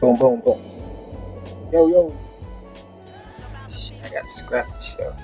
Boom, boom, boom. Yo, yo. I gotta scrap the show.